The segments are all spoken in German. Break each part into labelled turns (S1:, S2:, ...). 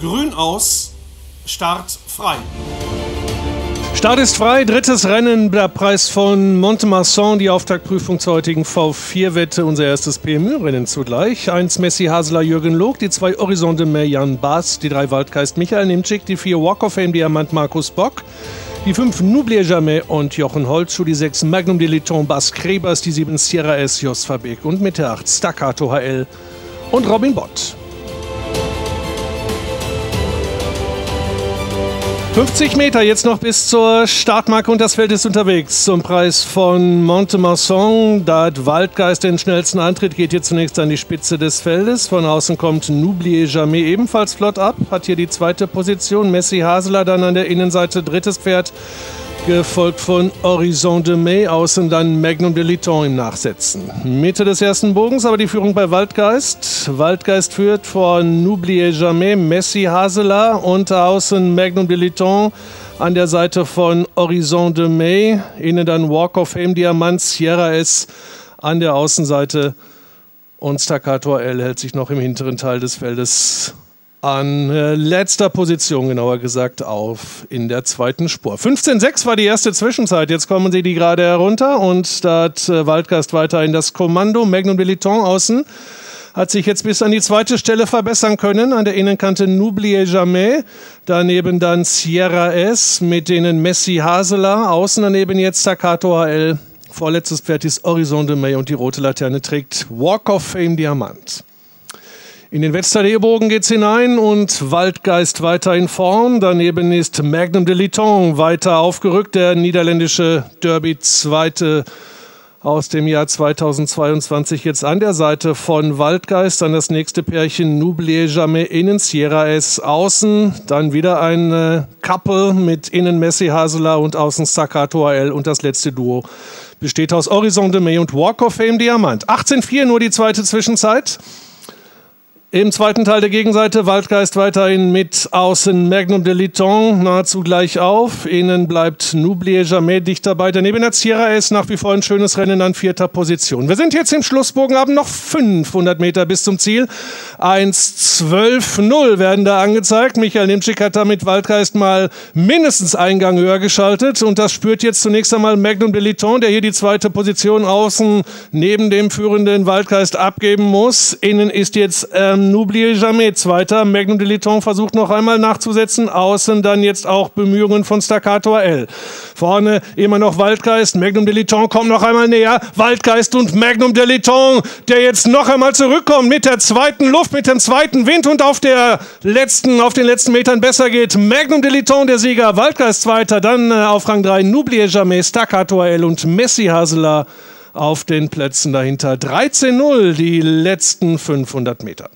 S1: grün aus. Start frei.
S2: Start ist frei. Drittes Rennen, der Preis von Montemarsan, die Auftaktprüfung zur heutigen V4-Wette, unser erstes PMU-Rennen zugleich. Eins Messi Hasler Jürgen Log, die zwei Horizonte mehr Jan Baas, die drei Waldgeist Michael Nimczyk, die vier Walk of Fame Diamant Markus Bock, die fünf N'oubliez Jamais und Jochen Holzschuh, die sechs Magnum Deliton Bas Krebers, die sieben Sierra S Jos Verbeek und mit der acht Staccato HL und Robin Bott. 50 Meter jetzt noch bis zur Startmarke und das Feld ist unterwegs. Zum Preis von Montemarsan. Da hat Waldgeist den schnellsten Antritt, geht hier zunächst an die Spitze des Feldes. Von außen kommt N'oubliez Jamais ebenfalls flott ab, hat hier die zweite Position. Messi Haseler dann an der Innenseite drittes Pferd gefolgt von Horizon de Mai, außen dann Magnum de Liton im Nachsetzen. Mitte des ersten Bogens aber die Führung bei Waldgeist. Waldgeist führt von N'oubliez Jamais, Messi Haseler und außen Magnum de Liton an der Seite von Horizon de Mai. Innen dann Walk of Fame Diamant, Sierra S an der Außenseite und Staccato L hält sich noch im hinteren Teil des Feldes an äh, letzter Position, genauer gesagt, auf in der zweiten Spur. 15,6 war die erste Zwischenzeit. Jetzt kommen sie die gerade herunter und da hat äh, Waldgast weiterhin das Kommando. Magnum Deliton außen hat sich jetzt bis an die zweite Stelle verbessern können. An der Innenkante N'oubliez Jamais. Daneben dann Sierra S mit denen Messi Haseler. Außen daneben jetzt Staccato HL. Vorletztes Pferd ist Horizon de May und die rote Laterne trägt Walk of Fame Diamant. In den Westerlee-Bogen geht's hinein und Waldgeist weiter in Form. Daneben ist Magnum de Liton weiter aufgerückt, der niederländische Derby-Zweite aus dem Jahr 2022 jetzt an der Seite von Waldgeist. Dann das nächste Pärchen N'oubliez Jamais innen, Sierra S außen. Dann wieder ein äh, Couple mit innen Messi Haseler und außen Staccato AL. Und das letzte Duo besteht aus Horizon de May und Walk of Fame Diamant. 18-4 nur die zweite Zwischenzeit. Im zweiten Teil der Gegenseite Waldgeist weiterhin mit außen Magnum de Liton nahezu gleich auf. Innen bleibt N'oubliez Jamais dicht dabei. Daneben hat Sierra S nach wie vor ein schönes Rennen an vierter Position. Wir sind jetzt im Schlussbogen, haben noch 500 Meter bis zum Ziel. 1,12,0 werden da angezeigt. Michael Nimczyk hat da mit Waldgeist mal mindestens einen Gang höher geschaltet. Und das spürt jetzt zunächst einmal Magnum de Liton, der hier die zweite Position außen neben dem führenden Waldgeist abgeben muss. Innen ist jetzt ähm, N'oubliez Jamais Zweiter. Magnum de Liton versucht noch einmal nachzusetzen. Außen dann jetzt auch Bemühungen von Staccato L. Vorne immer noch Waldgeist. Magnum de Liton kommt noch einmal näher. Waldgeist und Magnum de Liton, der jetzt noch einmal zurückkommt mit der zweiten Luft, mit dem zweiten Wind und auf der letzten, auf den letzten Metern besser geht. Magnum de Liton, der Sieger. Waldgeist Zweiter. Dann äh, auf Rang 3 N'oubliez Jamais, Staccato L und Messi Haseler auf den Plätzen dahinter. 13-0 die letzten 500 Meter.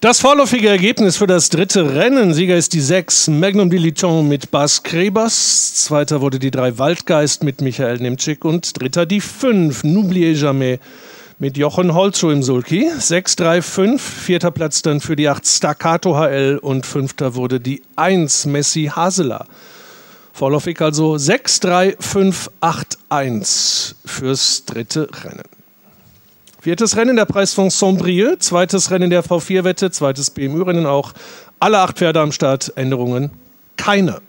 S2: Das vorläufige Ergebnis für das dritte Rennen. Sieger ist die 6 Magnum Diliton mit Bas Krebers. Zweiter wurde die 3 Waldgeist mit Michael Nimczyk und dritter die 5 N'oubliez Jamais mit Jochen Holzow im Sulki. 6, 3, 5. Vierter Platz dann für die 8 Staccato HL und fünfter wurde die 1 Messi Haseler. Vorläufig also 6, 3, 5, 8, 1 fürs dritte Rennen. Viertes Rennen der Preis von Sombrieux, zweites Rennen der V4-Wette, zweites BMU-Rennen auch. Alle acht Pferde am Start, Änderungen keine.